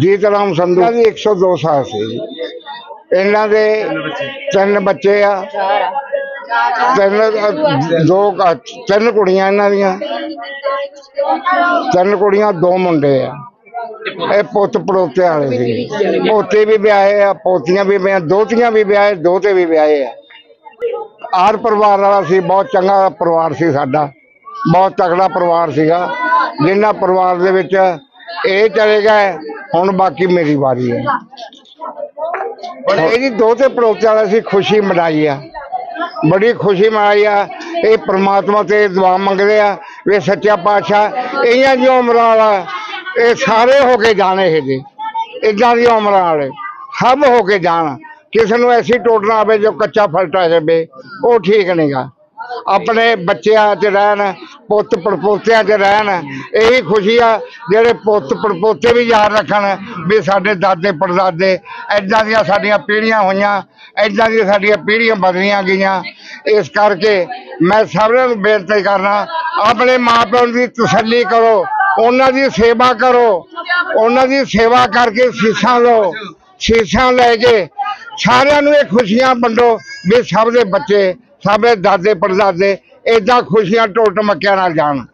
ਜੀਤ ਰਾਮ ਸੰਧੂ। ਇਹਨਾਂ ਦੀ 102 ਸਾਲ ਸੀ। ਜੀ। ਇਹਨਾਂ ਦੇ ਤਿੰਨ ਬੱਚੇ ਆ। ਤਿੰਨ ਅ, ਦੋ ਕ- ਤਿੰਨ ਕੁੜੀਆਂ ਇਹਨਾਂ ਦੀਆਂ। ਤਿੰਨ ਕੁੜੀਆਂ ਦੋ ਮੁੰਡੇ ਆ। ਇਹ ਪੁੱਤ ਪੜੋਤੇ ਵਾਲੇ ਸੀ। ਪੋਤੇ ਵੀ ਵਿਆਹੇ ਆ ਪੋਤੀਆਂ ਵੀ ਵਿਆਹ ਦੋਤੀਆਂ ਵੀ ਵਿਆਹੇ ਦੋਤੇ ਵੀ ਵਿਆਹੇ ਆ। ਆਰ ਪਰਿਵਾਰ ਵਾਲਾ ਸੀ ਬਹੁਤ ਚੰਗਾ ਪਰਿਵਾਰ ਸੀ ਸਾਡਾ। ਬਹੁਤ ਤਕੜਾ ਪਰਿਵਾਰ ਸੀਗਾ। ਜਿੰਨਾ ਪਰਿਵਾਰ ਦੇ ਵਿੱਚ ਇਹ ਚਲੇ ਗਏ ਹੁਣ ਬਾਕੀ ਮੇਰੀ ਵਾਰੀ ਹੈ। ਇਹਦੀ ਦੋ ਤੇ ਪੜੋਤੇ ਵਾਲਾ ਸੀ ਖੁਸ਼ੀ ਮਨਾਈ ਆ। ਬੜੀ ਖੁਸ਼ੀ ਮਨਾਈ ਆ। ਇਹ ਪ੍ਰਮਾਤਮਾ ਤੇ ਦੁਆ ਮੰਗਦੇ ਆ ਵੀ ਸੱਚਾ ਪਾਤਸ਼ਾਹ ਇਹਨਾਂ ਦੀ ਉਮਰਾਂ ਵਾਲਾ ਇਹ ਸਾਰੇ ਹੋ ਕੇ ਜਾਣੇ ਇਹ ਜੀ। ਇਦਾਂ ਦੀ ਉਮਰਾਂ ਵਾਲੇ ਸਭ ਹੋ ਕੇ ਜਾਣ। ਕਿਸੇ ਨੂੰ ਐਸੀ ਟੋਟ ਨਾ ਆਵੇ ਜੋ ਕੱਚਾ ਫਲਟਾ ਜਾਵੇ ਉਹ ਠੀਕ ਨਹੀਂਗਾ ਆਪਣੇ ਬੱਚਿਆਂ 'ਚ ਰਹਿਣ ਪੁੱਤ ਪੜਪੋਤਿਆਂ 'ਚ ਰਹਿਣ। ਇਹੀ ਖੁਸ਼ੀ ਆ, ਜਿਹੜੇ ਪੁੱਤ ਪੜਪੋਤੇ ਵੀ ਯਾਦ ਰੱਖਣ ਵੀ ਸਾਡੇ ਦਾਦੇ ਪੜਦਾਦੇ ਐਦਾਂ ਦੀਆਂ ਸਾਡੀਆਂ ਪੀੜ੍ਹੀਆਂ ਹੋਈਆਂ ਐਦਾਂ ਦੀਆਂ ਸਾਡੀਆਂ ਪੀੜ੍ਹੀਆਂ ਬਦਲੀਆਂ ਗਈਆਂ। ਇਸ ਕਰਕੇ ਮੈਂ ਸਾਰਿਆਂ ਨੂੰ ਬੇਨਤੀ ਕਰਨਾ, ਆਪਣੇ ਮਾਪਿਆਂ ਦੀ ਤਸੱਲੀ ਕਰੋ, ਉਹਨਾਂ ਦੀ ਸੇਵਾ ਕਰੋ, ਉਹਨਾਂ ਦੀ ਸੇਵਾ ਕਰਕੇ ਸੀਸਾਂ ਲਓ, ਸੀਸਾਂ ਲੈ ਕੇ ਸਾਰਿਆਂ ਨੂੰ ਇਹ ਖੁਸ਼ੀਆਂ ਵੰਡੋ ਵੀ ਸਭ ਦੇ ਬੱਚੇ, ਸਭ ਦੇ ਦਾਦੇ ਪੜਦਾਦੇ ਏਦਾਂ ਖੁਸ਼ੀਆਂ ਟੋਟ ਮੱਕਿਆਂ ਨਾਲ ਜਾਣ।